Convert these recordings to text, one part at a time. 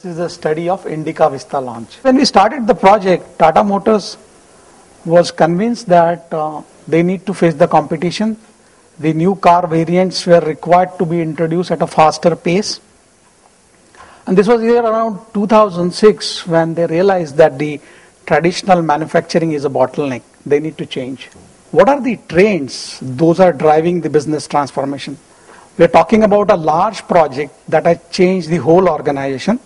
This is a study of Indica Vista launch. When we started the project, Tata Motors was convinced that uh, they need to face the competition. The new car variants were required to be introduced at a faster pace. And this was around 2006 when they realized that the traditional manufacturing is a bottleneck. They need to change. What are the trends? Those are driving the business transformation. We're talking about a large project that has changed the whole organization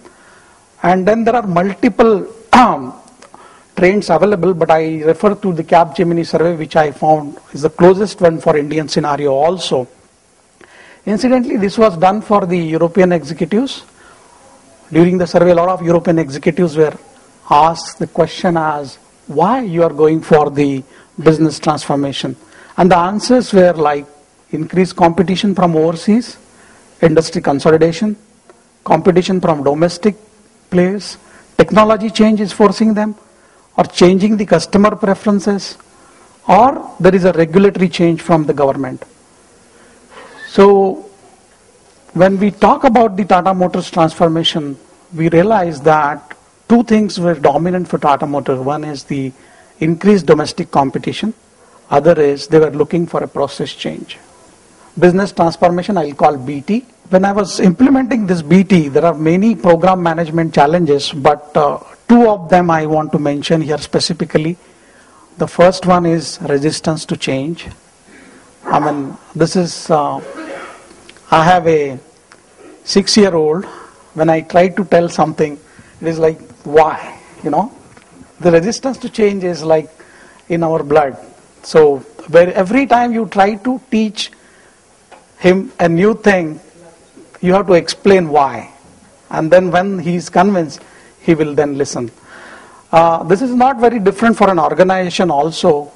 and then there are multiple um, trends available, but I refer to the Capgemini survey, which I found is the closest one for Indian scenario also. Incidentally, this was done for the European executives. During the survey, a lot of European executives were asked the question as why you are going for the business transformation. And the answers were like increased competition from overseas, industry consolidation, competition from domestic players, technology change is forcing them, or changing the customer preferences, or there is a regulatory change from the government. So, when we talk about the Tata Motors transformation, we realize that two things were dominant for Tata Motors. One is the increased domestic competition, other is they were looking for a process change. Business transformation, I'll call BT, when I was implementing this BT, there are many program management challenges, but uh, two of them I want to mention here specifically. The first one is resistance to change. I mean, this is, uh, I have a six year old. When I try to tell something, it is like, why? You know? The resistance to change is like in our blood. So, where every time you try to teach him a new thing, you have to explain why. And then when he is convinced, he will then listen. Uh, this is not very different for an organization also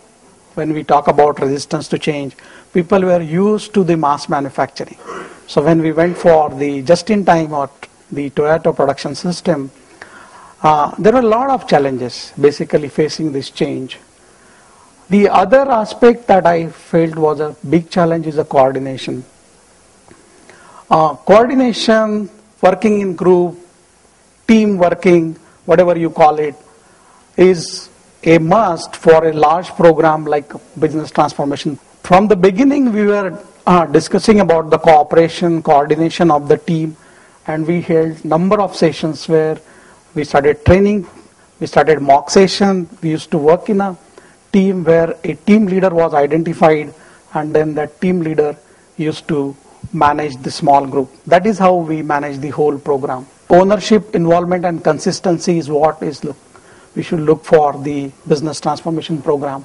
when we talk about resistance to change. People were used to the mass manufacturing. So when we went for the just-in-time or the Toyota production system, uh, there were a lot of challenges basically facing this change. The other aspect that I felt was a big challenge is the coordination. Uh, coordination, working in group, team working, whatever you call it, is a must for a large program like business transformation. From the beginning, we were uh, discussing about the cooperation, coordination of the team, and we held number of sessions where we started training, we started mock session, we used to work in a team where a team leader was identified, and then that team leader used to manage the small group. That is how we manage the whole program. Ownership, involvement, and consistency is what is look, we should look for the business transformation program.